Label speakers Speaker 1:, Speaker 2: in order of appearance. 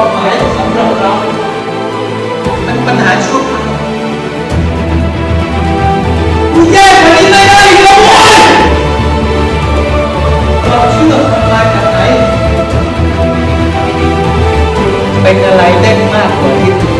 Speaker 1: ความหมายสำหรับเราเป็นปัญหาชั่วคราวกูแย่กว่านี้ไม่ได้แล้วโว้ความเชื่อทำลายกันไหนเป็นอะไรเล่นมากกว่าที่